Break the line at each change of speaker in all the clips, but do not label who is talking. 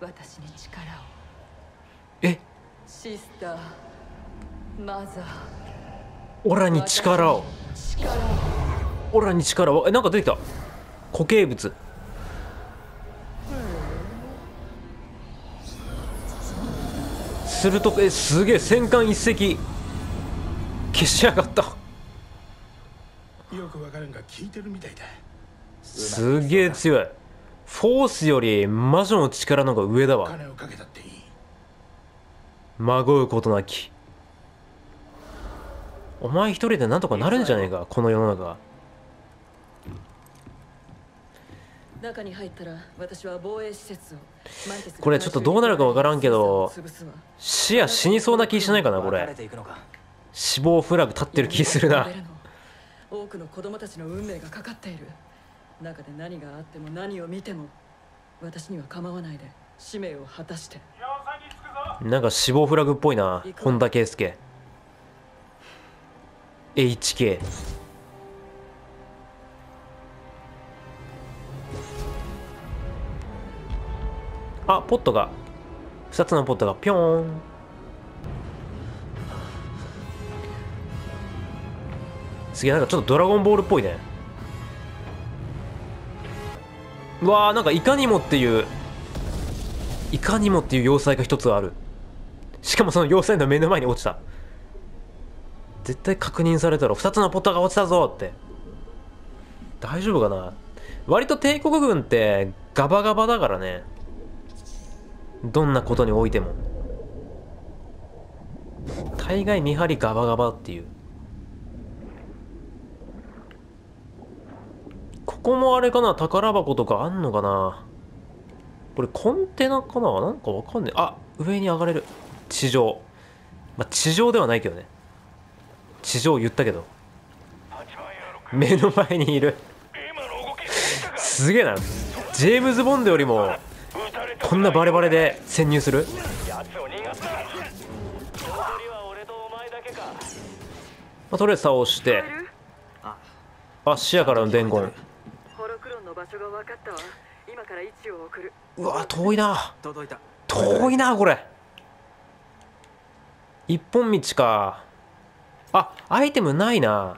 私に力を。
え？
シスターマザー。
オラに力を。オラに力を？えなんか出てきた。固形物。するとえすげえ戦艦一隻。消しやがった。
よくわからんが聞いてるみたいだ。
すげえ強いフォースより魔女の力の方が上だわ。
金をかけたっていい。
まごうことなき。お前一人でなんとかなるんじゃねえかこの世の中。
中に入ったら私は防衛施設を
これちょっとどうなるかわからんけど視野死にそうな気しないかなこ
別れ
れ
ていくのか。
死亡フラグ立ってる気するな。
多くの子供たちの運命がかかっている中で何があっても何を見ても私には構わないで使命を果たして。
なんか死亡フラグっぽいな本田圭佑 HK あポットが。2つのポットがピョーンすげえなんかちょっとドラゴンボールっぽいねうわーなんかいかにもっていういかにもっていう要塞が一つある。しかもその要塞の目の前に落ちた。絶対確認されたら2つのポットが落ちたぞって。大丈夫かな？割と帝国軍ってガバガバだからね。どんなことにおいても。大概見張りガバガバっていう。ここもあれかな宝箱とかあんのかな？これコンテナかな？なんかわかんねえ。あ上に上がれる。地上。まあ地上ではないけどね。地上言ったけど。目の前にいる。すげえな。ジェームズ・ボンドよりもこんなバレバレで潜入する？まあ、とりあえず倒して。あ視野からの伝言
場所が分かったわ。今から位置を送る。
うわ遠いな。
届いた。
遠いなこれ。一本道か。あアイテムないな。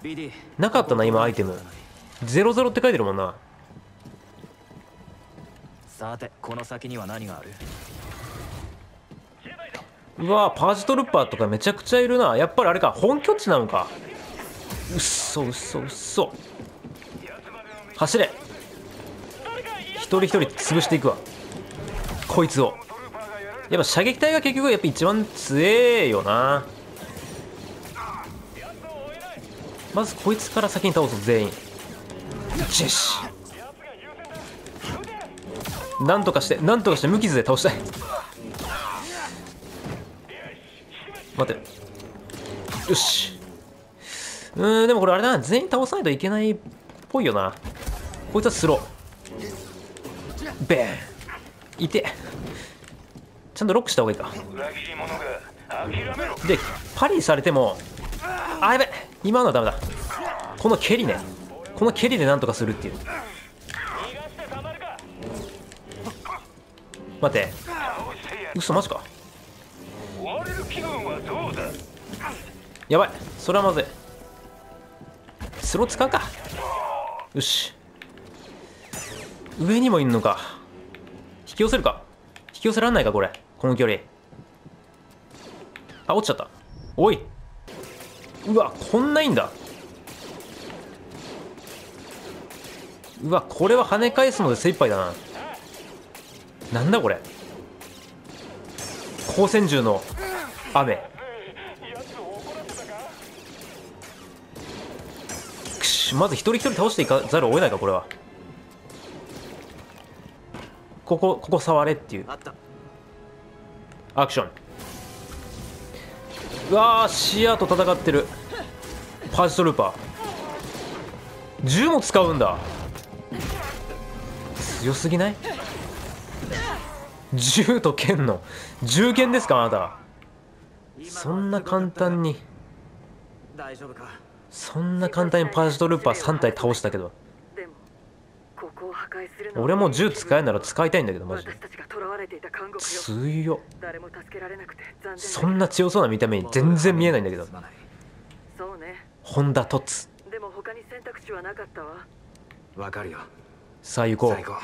BD
なかったな今アイテム。00って書いてるもんな。
さてこの先には何がある？
うわパージトルッパーとかめちゃくちゃいるな。やっぱりあれか本拠地なのか。うっそうっそうっそ走れ。一人一人潰していくわ。こいつを。やっぱ射撃隊が結局やっぱ一番強えよな。まずこいつから先に倒す全員。ジェシなんとかしてなんとかして無傷で倒したい。待て。よし。うんでもこれあれだな。全員倒さないといけないっぽいよな。こいつはスロー。ベーン。いて。ちゃんとロックした方がいいか。でパリされてもあやべ。今のはダメだ。この蹴りね。この蹴りでなんとかするっていう。待って。嘘マジか。やばい。それはまずい。スロー使うか。よし。上にもいんのか？引き寄せるか？引き寄せらんないか？これ。この距離。あ落ちちゃった。おい。うわこんないんだ。うわこれは跳ね返すので精一杯だな。なんだこれ。光線銃の雨。くしまず一人一人倒していかざるを得ないかこれは。ここここ触れっていう。アクション。うわーシアと戦ってる。パージトルーパー。銃も使うんだ。強すぎない？銃と剣の。銃剣ですかあなたそんな簡単に。
大丈夫か
そんな簡単にパージトルーパー3体倒したけど
でもここを破壊するのは
俺も銃使えんなら使いたいんだけどマジで。
私たちが囚われていた監獄よ。
強っ
誰も助けられなくて残念だ
そんな強そうな見た目に全然見えないんだけど。本田凸。
でも他に選択肢はなかったわ。
わかるよ。
さあ行こう。
最後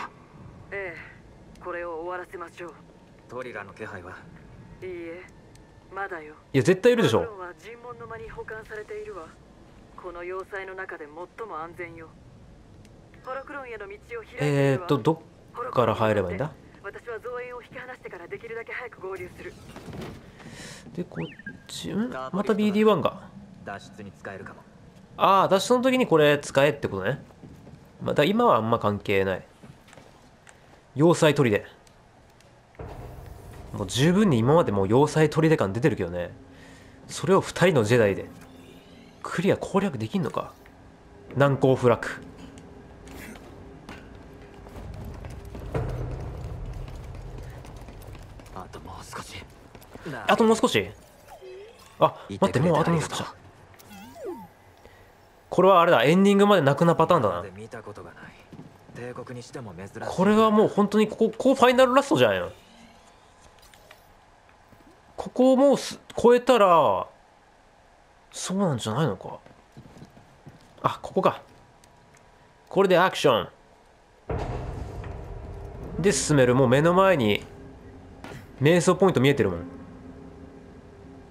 ええ。これを終わらせましょう。
トリラの気配は？い
いえ。まだよ。
いや絶対いるでしょ。
は尋問の間に保管されているわ。この要塞の中で最も安全よ
えーっとどっから入ればいいんだ？
私は増援を引き離してからできるだけ早く合流する。
でこっちん？また BD1 が。
脱出に使えるかも。
ああ私その時にこれ使えってことね。また今はあんま関係ない。要塞砦。もう十分に今までもう要塞砦感出てるけどね。それを2人のジェダイでクリア攻略できんのか。難攻不落
あともう少し？
あ待ってもうあともう少し。これはあれだエンディングまで泣くなパターンだな。
こ
れはもう本当にここここファイナルラストじゃないの？ここをもうす超えたらそうなんじゃないのか？あここか。これでアクション。で進める。もう目の前に瞑想ポイント見えてるもん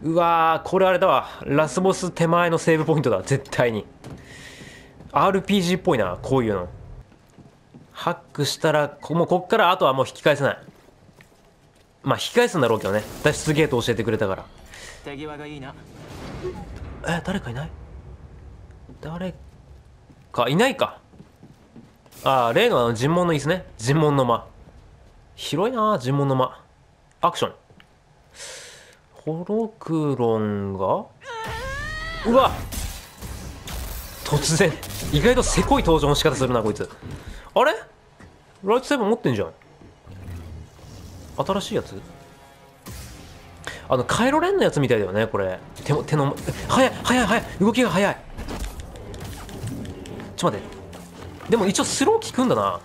うわーこれあれだわ。ラスボス手前のセーブポイントだ。絶対に。RPG っぽいなこういうの。ハックしたらこもうこっからあとはもう引き返せない。まあ引き返すんだろうけどね。脱出ゲート教えてくれたから。
手際がいいな。
え誰かいない？誰か？いないか。ああ例のあの尋問の椅子ね。尋問の間。広いな尋問の間。アクションホロクロンが？うわ突然。意外とせこい登場の仕方するなこいつ。あれ？ライトセーバー持ってんじゃん。新しいやつ？あのカイロレンのやつみたいだよねこれ。手も手の速い速い速い。動きが速い。ちょっと待って。でも一応スロー効くんだな。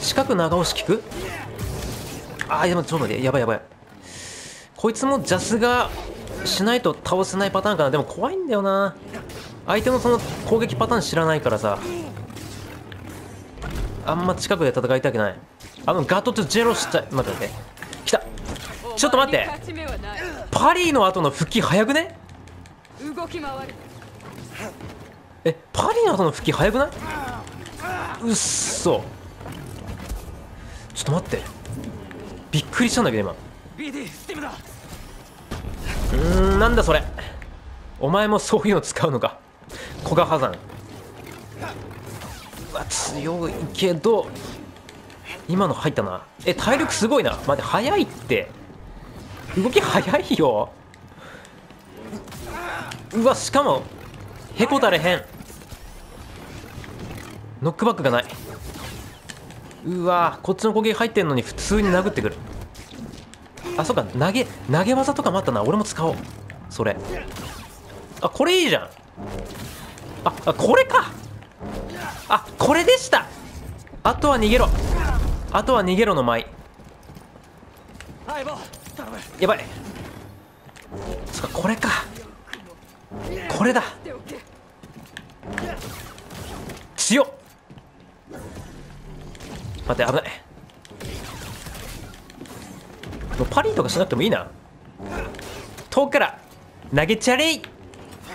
四角長押し効く？あーでもちょっと待って。やばいやばい。こいつもジャスがしないと倒せないパターンかな。でも怖いんだよな。相手のその攻撃パターン知らないからさ。あんま近くで戦いたくない。あのガトとジェロした待って待って。来た。ちょっと待って。パリの後の復帰早くね？
動き回る
えパリの後の復帰早くない？うっそ。ちょっと待って。びっくりしたんだけど今。
BD ステムだ。
うーんなんだそれ。お前もそういうの使うのか。古賀破山。うわ強いけど今の入ったな。え体力すごいな。待って速いって。動き速いよ。うわしかもへこたれへん。ノックバックがない。うわこっちの攻撃入ってんのに普通に殴ってくる。あそっか投げ投げ技とかもあったな。俺も使おう。それ。あこれいいじゃん。ああこれか。あこれでした。あとは逃げろ。あとは逃げろの舞やばい。そっかこれか。これだ。強っ待って危ない。パリとかしなくてもいいな。遠くから。投げちゃれい。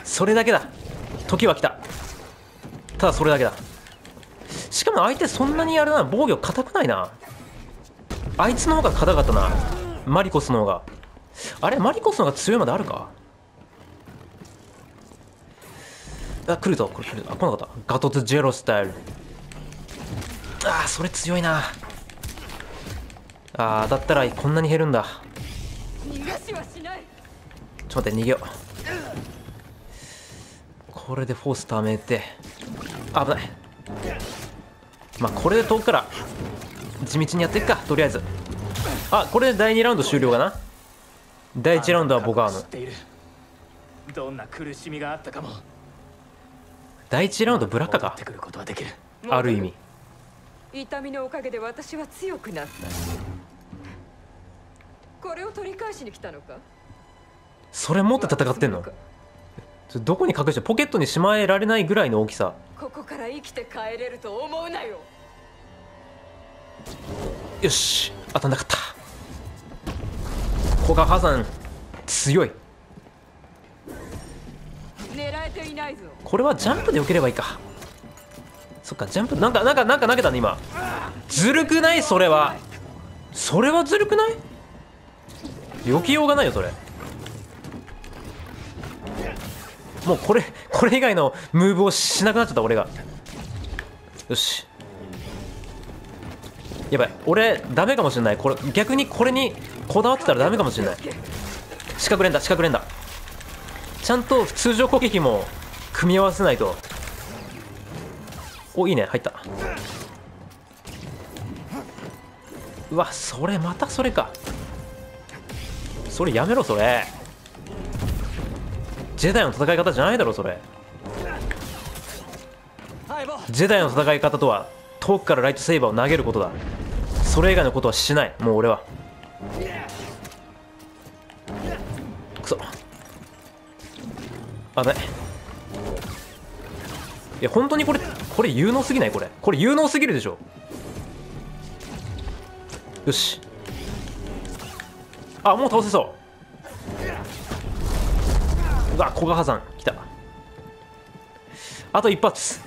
それだけだ。時は来た。ただそれだけだ。しかも相手そんなにあれだな防御硬くないな。あいつの方が硬かったな。マリコスの方が。あれマリコスの方が強いまであるか？あ来るぞ。これ来るあ来なかった。ガトツジェロスタイル。あーそれ強いな。あーだったらこんなに減るんだ。
逃がしはしない。
ちょっと待って逃げよう。これでフォース溜めて。危ない。まあこれで遠くから地道にやっていくかとりあえず。あこれで第2ラウンド終了かな。第1ラウンドはボガーノ。
知っている。どんな苦しみがあったかも。
第1ラウンドブラッカか。
戻ってくることはできる。
ある意味。
痛みのおかげで私は強くなったこれを取り返しに来たのか？
それ持って戦ってんの？どこに隠してポケットにしまえられないぐらいの大きさ。
ここから生きて帰れると思うなよ。
よし当たんなかった。古賀火山強い。
狙えていないぞ。
これはジャンプで避ければいいか。そっかジャンプなんかなんかなんか投げたね今。ずるくない？それは。それはずるくない？避けようがないよそれ。もうこれこれ以外のムーブをしなくなっちゃった俺が。よし。やばい。俺ダメかもしれない。これ逆にこれにこだわってたらダメかもしれない。四角連打四角連打。ちゃんと通常攻撃も組み合わせないと。おいいね。入った。うわそれまたそれか。それやめろそれ。ジェダイの戦い方じゃないだろそれ。ジェダイの戦い方とは遠くからライトセイバーを投げることだ。それ以外のことはしないもう俺は。くそ。あない。いや本当にこれこれ有能すぎないこれ。これ有能すぎるでしょ。よし。あもう倒せそう。うわ古賀破山来た。あと一発。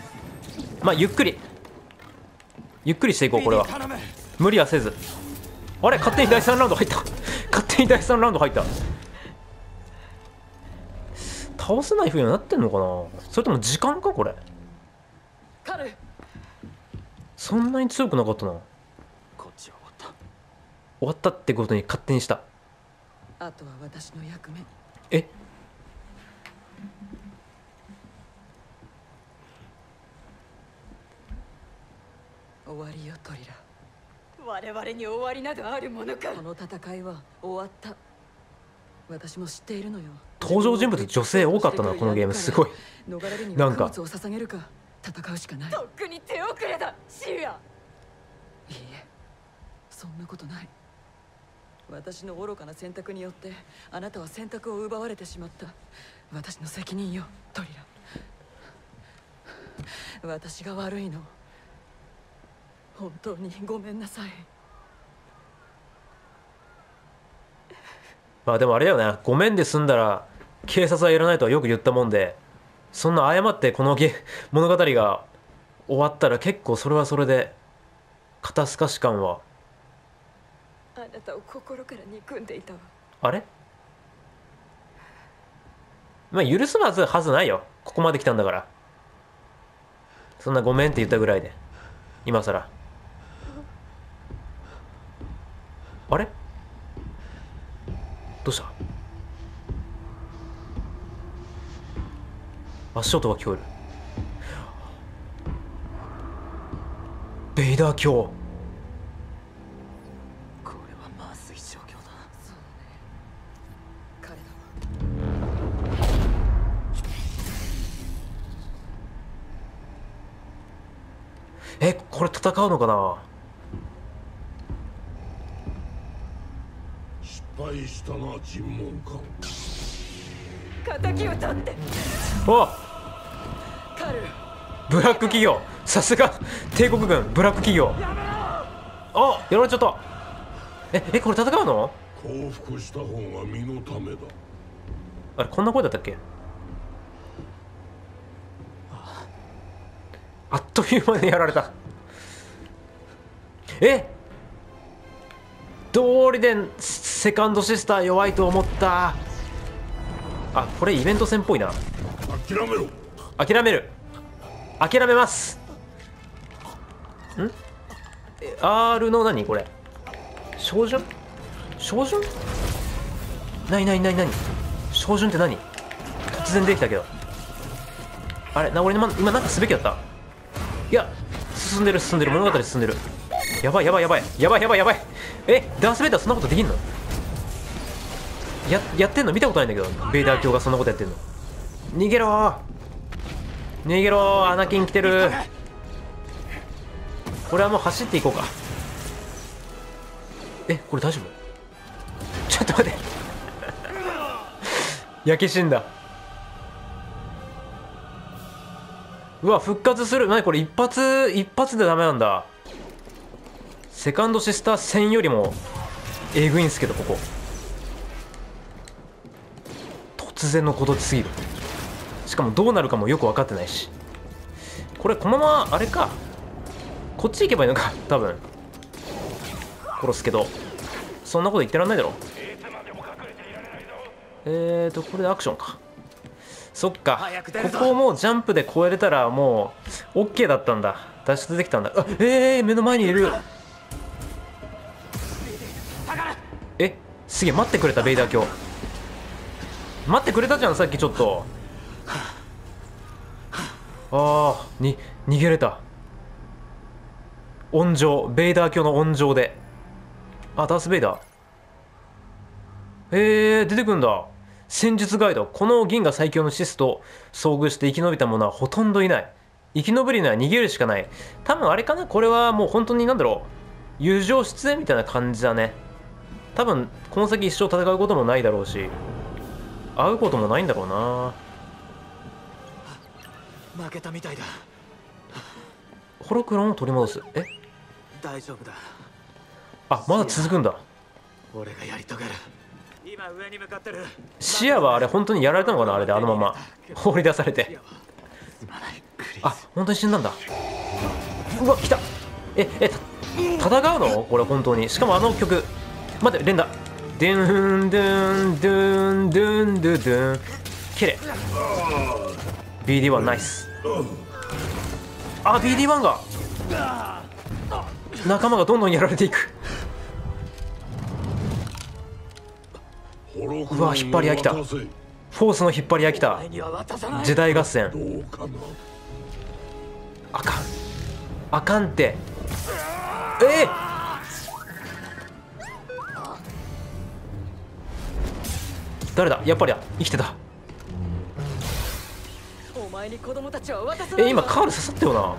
まあゆっくり。ゆっくりしていこうこれは。無理はせず。あれ勝手に第3ラウンド入った。勝手に第3ラウンド入った。倒せない風になってんのかな？それとも時間かこれ？そんなに強くなかったな。
終わった
ってことに勝手にした
あとは私の役目。
え？
終わりよトリラ。
我々に終わりなどあるものか。
この戦いは終わった。私も知っているのよ。
登場人物女性多かったなこのゲーム。すごい。
逃れるに
なんか。
捧げるか戦うしかない。
とっくに手遅れだシュア
いいえ。そんなことない私の愚かな選択によってあなたは選択を奪われてしまった。私の責任よトリラ。私が悪いの。本当にごめんなさい。
まあでもあれだよね。ごめんで済んだら警察はいらないとはよく言ったもんでそんな誤ってこのゲ 物語が終わったら結構それはそれで肩透かし感は
あなたを心から憎んでいたわ。
あれ？まあ許すはずはずないよ。ここまで来たんだから。そんなごめんって言ったぐらいで。今さらあれ？どうした？足音が聞こえる。ベイダー教えこれ戦うのかな？
失敗したな尋問官。
敵を取って。
お
カル
ブラック企業。さすが。帝国軍ブラック企業。あやられちゃった。ええこれ戦うの？
降伏した方が身のためだ。
あれこんな声だったっけあっという間にやられた。え？道理でセカンドシスター弱いと思った？あこれイベント戦っぽいな。
諦めろ。
諦める。諦めます。ん？え R の何？これ。照準？照準？何何何何照準って何？突然できたけど。あれな俺今今なんかすべきだった？いや進んでる進んでる。物語進んでる。やばいやばいやばい。やばいやばいやばい。えダース・ベイダーそんなことできんの？ややってんの？見たことないんだけど。ベイダー教がそんなことやってんの。逃げろー。逃げろー。アナキン来てるこれはもう走っていこうか。えこれ大丈夫？ちょっと待って。焼け死んだ。うわ復活する。何これ？一発一発でダメなんだ。セカンドシスター戦よりもえぐいんすけどここ。突然のことすぎる。しかもどうなるかもよく分かってないし。これこのままあれか。こっち行けばいいのか多分。殺すけど。そんなこと言ってらんないだろ。えーとこれでアクションか。そっか。ここをもうジャンプで越えれたらもう OK だったんだ。脱出できたんだ。あえー、目の前にいる。えすげえ待ってくれたベイダー今日待ってくれたじゃんさっきちょっと。ああに逃げれた。温情。ベイダー教の温情で。あダース・ベイダー。へえ出てくんだ戦術ガイドこの銀河最強のシスと遭遇して生き延びた者はほとんどいない。生き延びるには逃げるしかない。多分あれかなこれはもう本当になんだろう友情出演みたいな感じだね。多分この先一生戦うこともないだろうし。会うこともないんだろうな。
負けたみたいだ。
ホロクロンを取り戻す。え？
大丈夫だ。
あまだ続くんだ。
俺がやり遂げる
視野はあれ本当にやられたのかなあれであのまま。放り出されて。あ本当に死んだんだ。うわ来た。ええた戦うの？これ本当に。しかもあの曲。待って連打。ドゥンドゥンドゥンドゥンドゥドゥンきれい BD1 ナイス。あ BD1 が。仲間がどんどんやられていく
う
うわ引っ張り合い来たフォースの引っ張り合い来た。時代合戦。あかん。あかんって。えー誰だ？やっぱりだ生きてた。え今カール刺さったよな。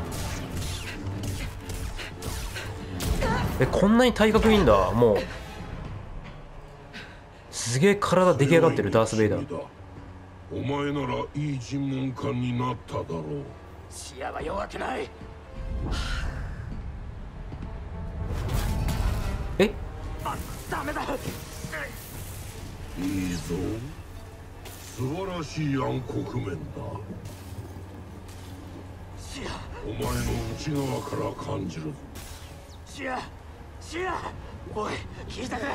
えこんなに体格いいんだ。もうすげえ体出来上がってるダース・ベイダー。
お前ならいい尋問官になっただろう。
視野は弱くない。
え？
ダメだ。
いいぞ。素晴らしい暗黒面だ。
視野。
お前の内側から感じるぞ。
視野。視野。おい聞いてくれ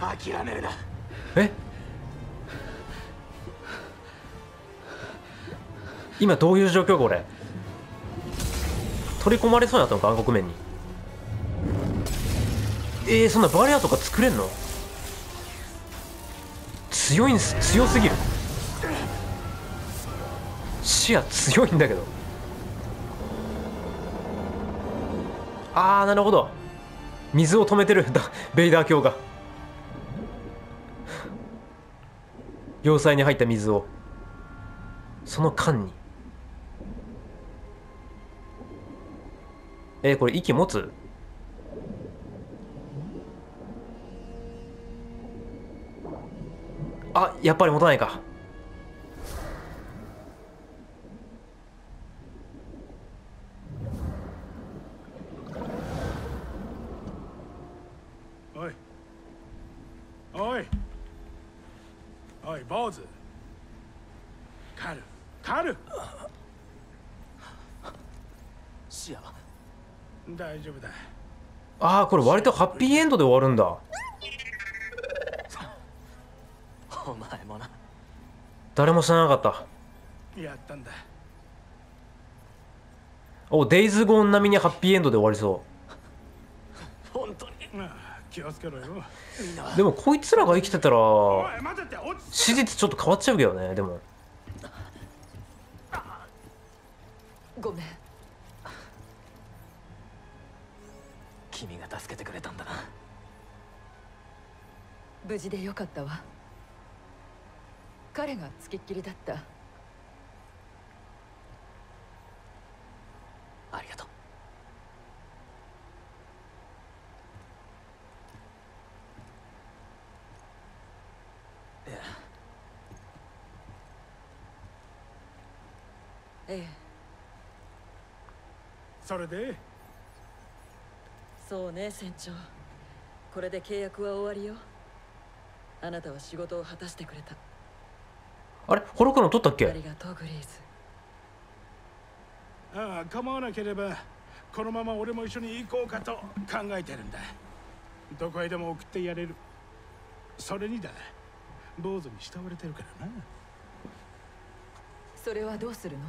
諦めるな。
え？今どういう状況これ？取り込まれそうになったのか？暗黒面に。えー、そんなバリアとか作れんの？強いんす強すぎる。視野強いんだけど。あーなるほど。水を止めてる。ベイダー教が。要塞に入った水をその間にえーこれ息持つ？あやっぱり持たないか
おいおいおい坊主カルカル
視野は
大丈夫だ。
ああこれ割とハッピーエンドで終わるんだ。
お前もな。
誰も知らなかった。
やったんだ。
おデイズゴーン並みにハッピーエンドで終わりそ
本当に。
気をつけろよ。
でもこいつらが生きてたら史実ちょっと変わっちゃうけどねでも。
ごめん
君が助けてくれたんだな。
無事でよかったわ。彼がつきっきりだった。
ありがとう。
いやええ。
それで？
そうね船長。これで契約は終わりよ。あなたは仕事を果たしてくれた。
あれ？ホロクロン取ったっ
あ
け
りがとうグリーズ。
ああ構わなければこのまま俺も一緒に行こうかと考えてるんだ。どこへでも送ってやれる。それにだ。坊主に慕われてるからな。
それはどうするの？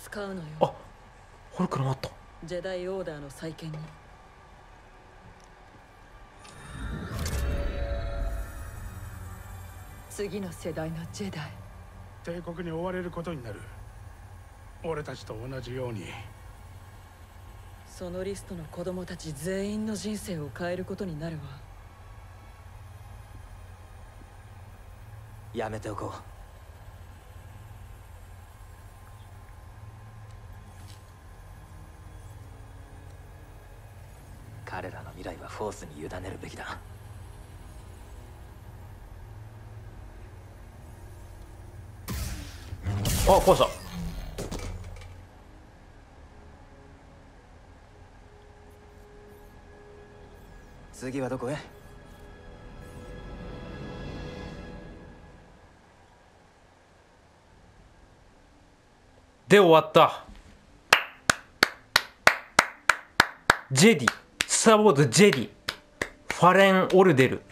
使うのよ。
あホロクロンあった
ジェダイオーダーの再建に。
次の世代のジェダイ
帝国に追われることになる。俺たちと同じように。
そのリストの子供たち全員の人生を変えることになるわ。
やめておこう彼らの未来はフォースに委ねるべきだ。
あ壊した。
次はどこへ？
で終わった。ジェディスター・ズ・ジェディファレン・オルデル。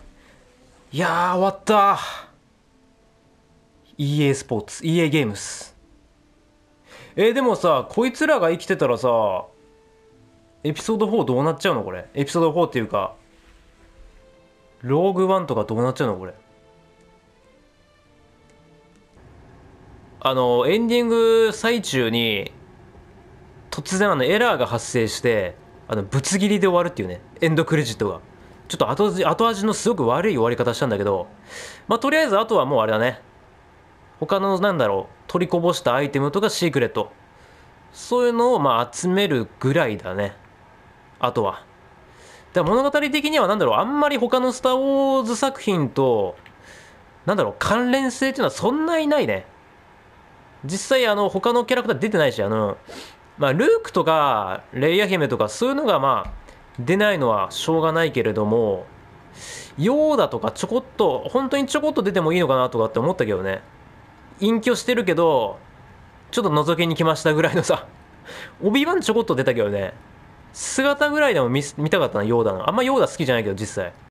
いや終わった。EA スポーツ。EA ゲームス。えーでもさこいつらが生きてたらさエピソード4どうなっちゃうのこれ？エピソード4っていうかローグ1とかどうなっちゃうのこれ？あのエンディング最中に突然あのエラーが発生してあのぶつ切りで終わるっていうねエンドクレジットが。ちょっと後味後味のすごく悪い終わり方したんだけどまあとりあえずあとはもうあれだね。他のなんだろう取りこぼしたアイテムとかシークレット。そういうのをまあ集めるぐらいだね。あとは。だから物語的にはなんだろうあんまり他の「スター・ウォーズ」作品となんだろう関連性っていうのはそんなにないね。実際あの他のキャラクター出てないしあのまあルークとかレイヤ姫とかそういうのがまあ出ないのはしょうがないけれどもヨーダとかちょこっと本当にちょこっと出てもいいのかなとかって思ったけどね。隠居してるけどちょっと覗きに来ましたぐらいのさオビワンちょこっと出たけどね。姿ぐらいでも見見たかったなヨーダの。あんまヨーダ好きじゃないけど実際。